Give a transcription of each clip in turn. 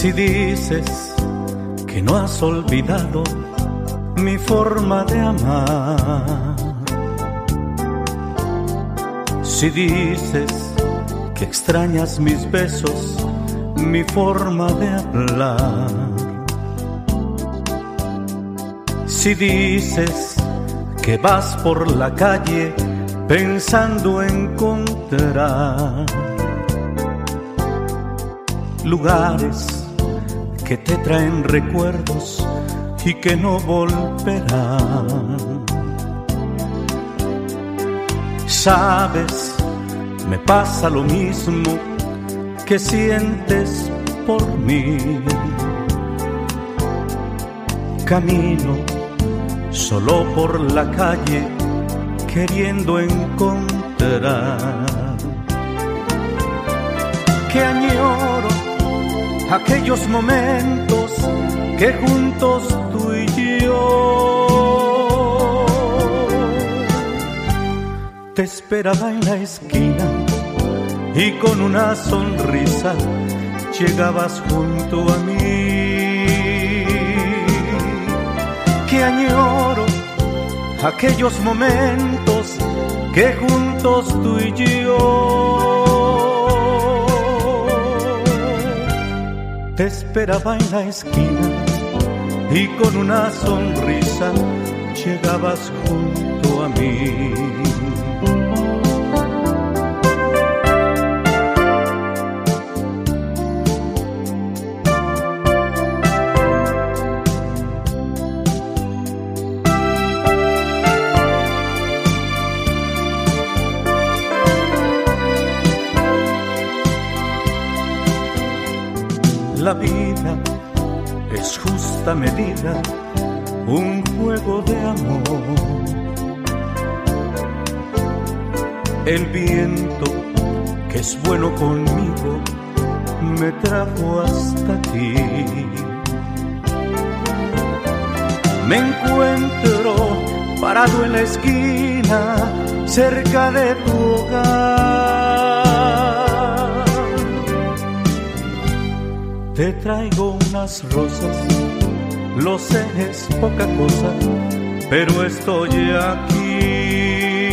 Si dices que no has olvidado mi forma de amar. Si dices que extrañas mis besos, mi forma de hablar. Si dices que vas por la calle pensando encontrar lugares que te traen recuerdos y que no volverán. Sabes, me pasa lo mismo que sientes por mí. Camino solo por la calle queriendo encontrar aquellos momentos que juntos tú y yo te esperaba en la esquina y con una sonrisa llegabas junto a mí. Que añoro aquellos momentos que juntos tú y yo te esperaba en la esquina y con una sonrisa llegabas junto a mí. La vida es justa medida, un juego de amor. El viento, que es bueno conmigo, me trajo hasta ti. Me encuentro parado en la esquina, cerca de tu hogar. Te traigo unas rosas, lo sé es poca cosa, pero estoy aquí.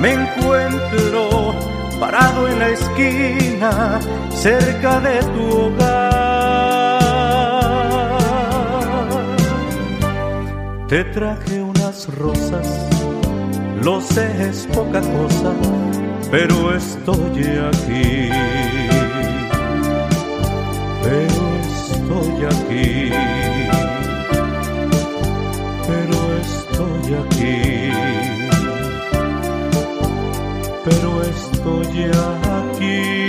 Me encuentro parado en la esquina, cerca de tu hogar. Te traje unas rosas, lo sé es poca cosa, pero estoy aquí aquí, pero estoy aquí.